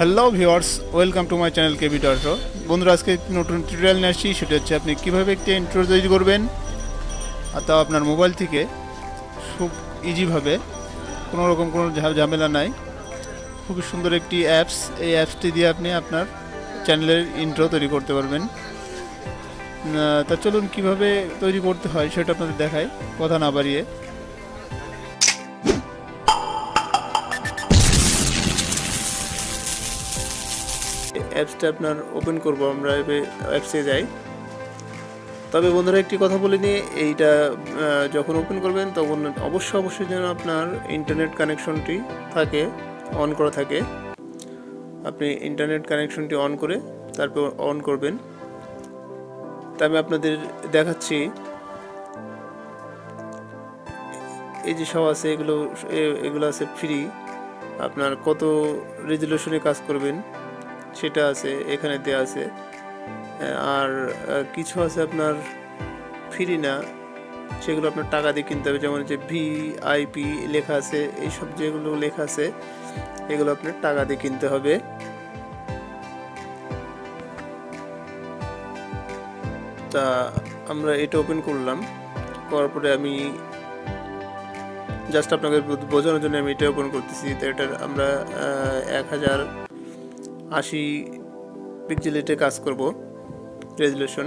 Hello viewers welcome to my channel KB টর্টো বন্ধুরা, আজকে একটি নতুন টিউটোরিয়াল নিয়ে আসছি। সেটা হচ্ছে আপনি কীভাবে একটি ইন্ট্রো তৈরি করবেন। আর তাও আপনার মোবাইল থেকে খুব ইজিভাবে কোনো রকম কোনো ঝামেলা নাই। খুবই সুন্দর একটি অ্যাপস এই অ্যাপসটি দিয়ে আপনি আপনার চ্যানেলের ইন্ট্রো তৈরি করতে পারবেন। তা চলুন কীভাবে তৈরি করতে হয় সেটা আপনাদের দেখায় কথা না বাড়িয়ে। অ্যাপসটা আপনার ওপেন করব, আমরা অ্যাপসে যাই। তবে বন্ধুরা, একটি কথা বলে নিয়ে এইটা যখন ওপেন করবেন, তখন অবশ্যই অবশ্যই যেন আপনার ইন্টারনেট কানেকশনটি থাকে অন করা থাকে। আপনি ইন্টারনেট কানেকশনটি অন করে, তারপর অন করবেন। তা আমি আপনাদের দেখাচ্ছি, এই যে সব আছে, এগুলো এগুলো আছে ফ্রি আপনার কত রেজলিউশনে কাজ করবেন সেটা আছে, এখানে দেওয়া আছে। আর কিছু আছে আপনার ফ্রি না, সেগুলো আপনার টাকা দিয়ে কিনতে হবে। যেমন যে ভি আইপি লেখা আছে, এইসব যেগুলো লেখা আছে, এগুলো আপনার টাকা দিয়ে কিনতে হবে। তা আমরা এটা ওপেন করলাম, করার পরে আমি জাস্ট আপনাকে বোঝানোর জন্য আমি এটা ওপেন করতেছি। তো এটার আমরা এক হাজার আশি পিক্সেলেটে কাজ করব রেজলিউশন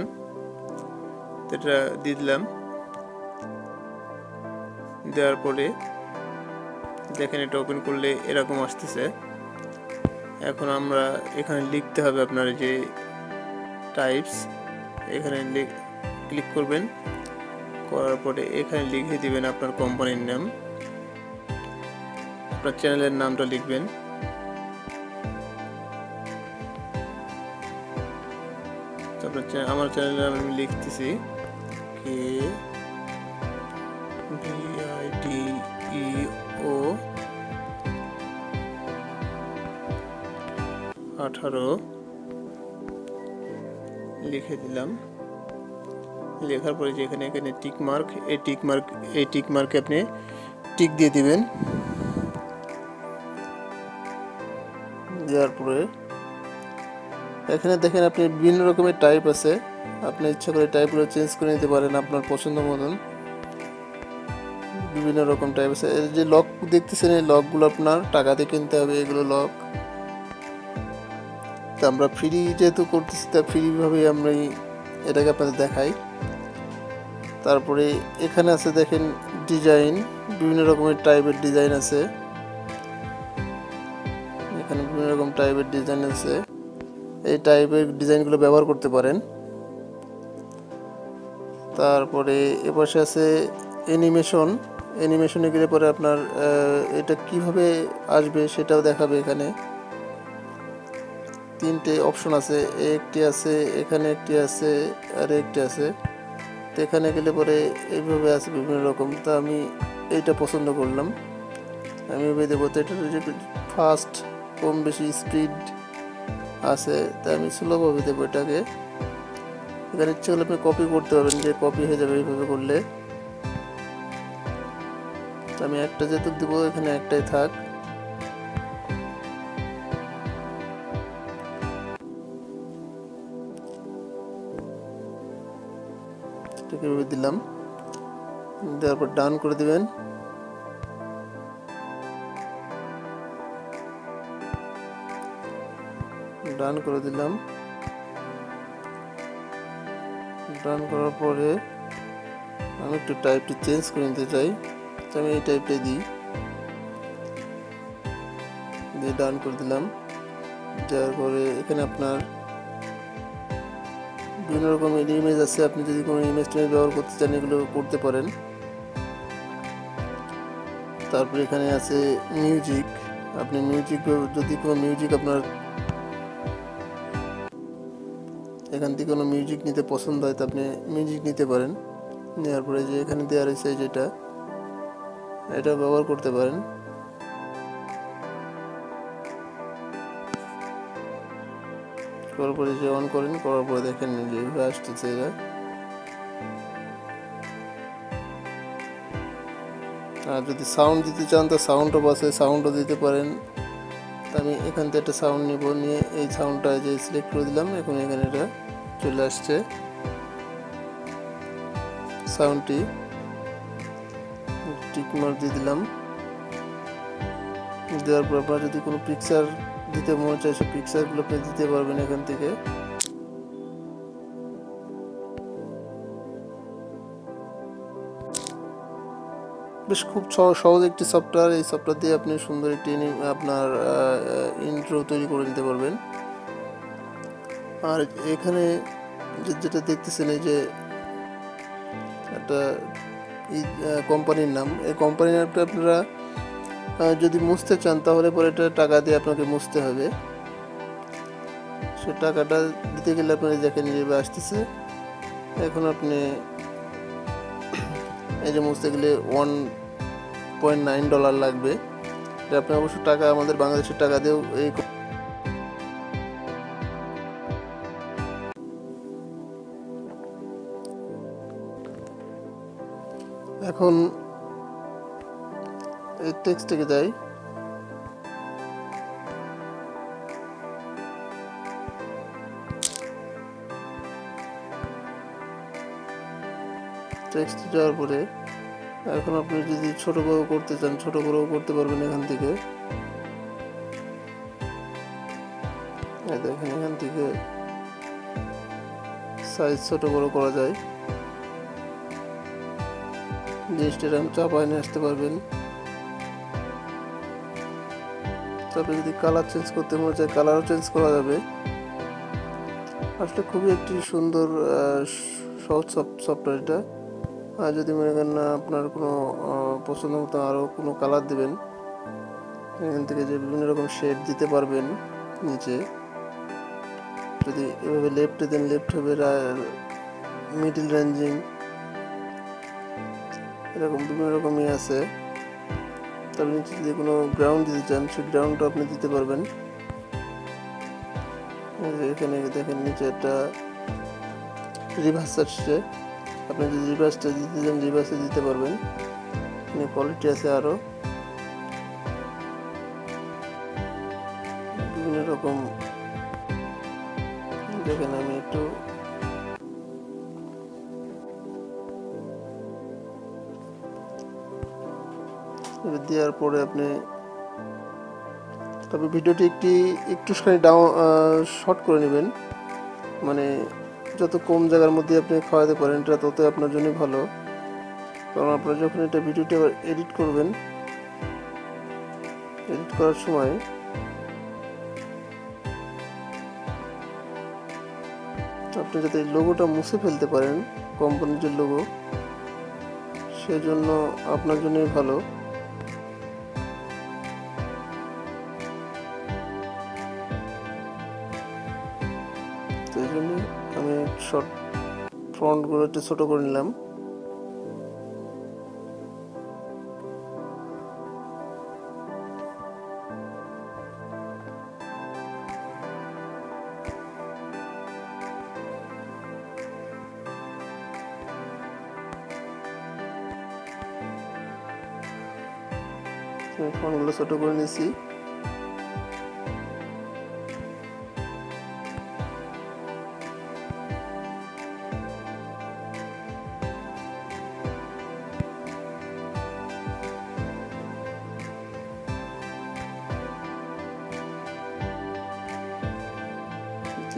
এটা দিয়ে দিলাম। দেওয়ার পরে দেখেন এটা ওপেন করলে এরকম আসতেছে। এখন আমরা এখানে লিখতে হবে আপনার যে টাইপস এখানে ক্লিক করবেন। করার পরে এখানে লিখে দিবেন আপনার কোম্পানির নাম। আপনার চ্যানেলের নামটা লিখবেন। আমার চ্যানেলে আমি লিখতেছি কে? ভিআইডি ই ও আঠারো। লিখে দিলাম। লেখার পরে যে এখানে এখানে টিক মার্ক এই টিক মার্ক এই টিক মার্কে আপনি টিক দিয়ে দিবেন। দেওয়ার পরে এখানে দেখেন আপনি বিভিন্ন রকমের টাইপ আছে। আপনি ইচ্ছা করে টাইপগুলো চেঞ্জ করে নিতে পারেন আপনার পছন্দ মতন। বিভিন্ন রকম টাইপ আছে। এই যে লক দেখতেছেন, এই লকগুলো আপনার টাকা দিয়ে কিনতে হবে, এগুলো লক তা আমরা ফ্রি যেহেতু করতেছি, তা ফ্রিভাবেই আমরা এটাকে আপনাদের দেখাই। তারপরে এখানে আছে দেখেন ডিজাইন বিভিন্ন রকমের টাইপের ডিজাইন আছে। এখানে বিভিন্ন রকম টাইপের ডিজাইন আছে। এই টাইপের ডিজাইনগুলো ব্যবহার করতে পারেন। তারপরে এপাশে আছে অ্যানিমেশন অ্যানিমেশনে গেলে পরে আপনার এটা কীভাবে আসবে সেটাও দেখাবে এখানে। তিনটে অপশন আছে একটি আছে, এখানে একটি আছে, আর একটি আছে। তো এখানে গেলে পরে এইভাবে আছে বিভিন্ন রকম। তা আমি এইটা পছন্দ করলাম। আমি এভাবে দেবো তো এটা ফাস্ট কম বেশি স্পিড আছে তাই আমি স্লোভাবে দেবো এটাকে এখানে ইচ্ছে হলে আপনি কপি করতে পারবেন, যে কপি হয়ে যাবে এইভাবে করলে। আমি একটা যেহেতু দেবো, এখানে একটাই থাক। দিলাম। দেওয়ার পর ডান করে দিবেন। ডান করে দিলাম। ডান করার পরে আমি একটু টাইপটি চেঞ্জ করে নিতে চাই। আমি এই টাইপটাই দিই। দিয়ে ডান করে দিলাম। দেওয়ার পরে এখানে আপনার বিভিন্ন রকমের ইমেজ আছে। আপনি যদি কোনো ইমেজ টেমেজ ব্যবহার করতে চান, এগুলো করতে পারেন। তারপরে এখানে আছে মিউজিক আপনি মিউজিক যদি কোনো মিউজিক আপনার এখান থেকে কোনো মিউজিক নিতে পছন্দ হয় তো আপনি মিউজিক নিতে পারেন। নেওয়ার পরে যে এখানে দেওয়া রয়েছে যেটা এটা ব্যবহার করতে পারেন। করার পরে যে অন করেন, করার পরে দেখেন যে আসতেছে এরা। আর যদি সাউন্ড দিতে চান, তো সাউন্ডও বাসে সাউন্ডও দিতে পারেন। আমি এখান থেকে একটা সাউন্ড নিব, নিয়ে এই সাউন্ডটা যে সিলেক্ট করে দিলাম, এখন এখানে এটা চলে আসছে। সাউন্ডটি টিক মার্ক দিয়ে দিলাম। দেওয়ার পর আপনারা যদি কোনো পিকচার দিতে মনে চায় সে পিকচারগুলো আপনি দিতে পারবেন এখান থেকে। বেশ খুব সহজ একটি সফটওয়্যার এই সফটওয়্যার দিয়ে আপনি সুন্দর একটি আপনার ইন্ট্রো তৈরি করে নিতে পারবেন। আর এখানে যে- যেটা দেখতেছেন এই যে একটা কোম্পানির নাম। এই কোম্পানির নামটা আপনারা যদি মুছতে চান, তাহলে পরে এটা টাকা দিয়ে আপনাকে মুছতে হবে। সে টাকাটা দিতে গেলে আপনার এই দেখেন এইভাবে আসতেছে। এখন আপনি এই যে মুছতে গেলে ওয়ান পয়েন্ট নাইন ডলার লাগবে। এটা আপনি অবশ্য টাকা আমাদের বাংলাদেশের টাকা দিয়েও এই এখন এই টেক্সটে যাই টেক্সট যাওয়ার পরে এখন আপনি যদি ছোট বড় করতে চান, ছোট বড় করতে পারবেন এখান থেকে। দেখেন, এখান থেকে সাইজ ছোট বড় করা যায়। এরকম চাপায় নিয়ে আসতে পারবেন। তারপরে যদি কালার চেঞ্জ করতে মনে চায় কালারও চেঞ্জ করা যাবে। আসলে খুবই একটি সুন্দর সহজ সফটওয়্যার এটা। আর যদি মনে করেন না আপনার কোনো পছন্দ মতো আরও কোনো কালার দেবেন, এখান থেকে যে বিভিন্ন রকম শেড দিতে পারবেন নিচে। যদি এভাবে লেফটে দেন লেফট হবে মিডিল রেঞ্জিং এরকম বিভিন্ন রকমই আছে। নিচে যদি কোনো গ্রাউন্ড দিতে চান, সেই গ্রাউন্ডটা আপনি দিতে পারবেন। এখানে দেখেন নিচে একটা রিভার্স আসছে। আপনি যদি রিভার্সটা দিতে চান রিভার্সে দিতে পারবেন। এখানে কোয়ালিটি আছে আরও বিভিন্ন রকম। দেখেন আমি একটু দেওয়ার পরে আপনি তবে ভিডিওটি একটি একটুখানি ডাউন শর্ট করে নেবেন। মানে যত কম জায়গার মধ্যে আপনি খাওয়াতে পারেন, এটা তত আপনার জন্য ভালো। কারণ আপনারা যখন এটা ভিডিওটি আবার এডিট করবেন এডিট করার সময় আপনি যাতে লোগোটা মুছে ফেলতে পারেন কোম্পানির যে লোগো সেজন্য আপনার জন্যই ভালো। শর্ট ফ্রন্টগুলো একটু ছোটো করে নিলাম। ফোনগুলো ছোট করে নিয়েছি।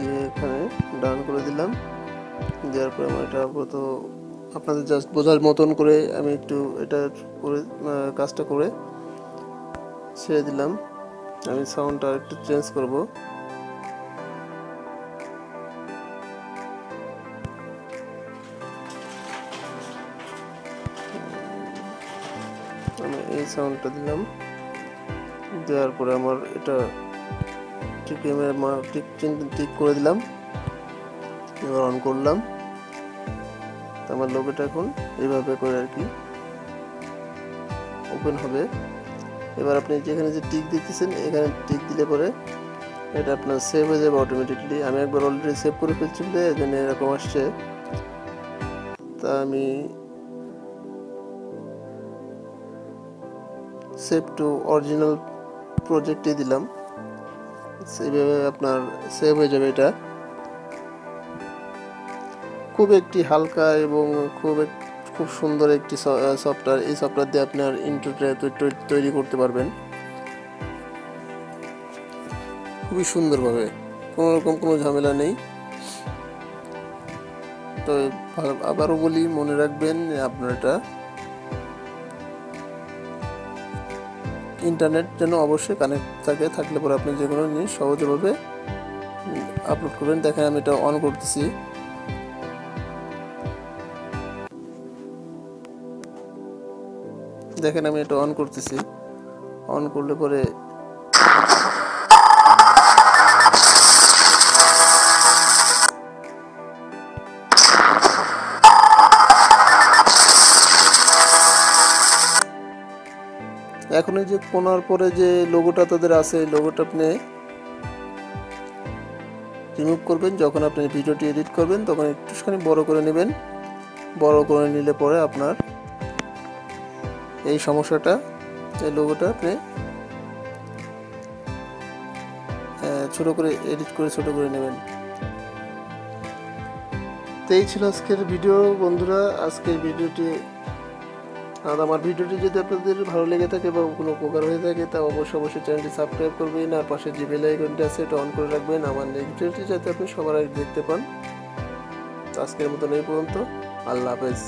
দিয়ে এখানে ডান করে দিলাম। দেওয়ার পরে আমার এটা আপাতত আপনাদের জাস্ট বোঝার মতন করে আমি একটু এটা করে কাজটা করে ছেড়ে দিলাম। আমি সাউন্ডটা একটু চেঞ্জ করব। আমি এই সাউন্ডটা দিলাম। দেওয়ার পরে আমার এটা ঠিক ঠিক ঠিক করে দিলাম। এবার অন করলাম। তো আমার লোগোটা এখন এইভাবে করে আর কি ওপেন হবে। এবার আপনি যেখানে যে টিক দিতেছেন, এখানে টিক দিলে পরে এটা আপনার সেভ হয়ে যাবে অটোমেটিকলি আমি একবার অলরেডি সেভ করে ফেলছি বলে এখানে এরকম আসছে। তা আমি সেভ টু অরিজিনাল প্রজেক্টে দিলাম। সেইভাবে আপনার সেভ হয়ে যাবে এটা। খুব একটি হালকা এবং খুব খুব সুন্দর একটি সফটওয়্যার এই সফটওয়্যার দিয়ে আপনার ইন্টারটা তৈরি করতে পারবেন। খুবই সুন্দরভাবে। কোনো রকম কোনো ঝামেলা নেই। তো আবারও বলি, মনে রাখবেন আপনার এটা ইন্টারনেট যেন অবশ্যই কানেক্ট থাকে, থাকলে পরে আপনি যে কোনো জিনিস সহজভাবে আপলোড করবেন। দেখেন আমি এটা অন করতেছি। দেখেন আমি এটা অন করতেছি। অন করলে পরে যে কোনার পরে যে লোগোটা তাদের আছে, এই লোগোটা আপনি রিমুভ করবেন। যখন আপনি ভিডিওটি এডিট করবেন, তখন একটুখানি বড় করে নেবেন। বড় করে নিলে পরে আপনার এই সমস্যাটা, এই লোগোটা আপনি ছোট করে এডিট করে ছোট করে নেবেন। তো এই ছিল আজকের ভিডিও বন্ধুরা, আজকের ভিডিওটি আর আমার ভিডিওটি যদি আপনাদের ভালো লেগে থাকে বা কোনো উপকার হয়ে থাকে, তা অবশ্যই অবশ্যই চ্যানেলটি সাবস্ক্রাইব করবেন আর পাশে যে বেল আইকনটি আছে এটা অন করে রাখবেন। আমার ভিডিওটি যাতে আপনি সবার আগে দেখতে পান। আজকের মতন এই পর্যন্ত। আল্লাহ হাফেজ।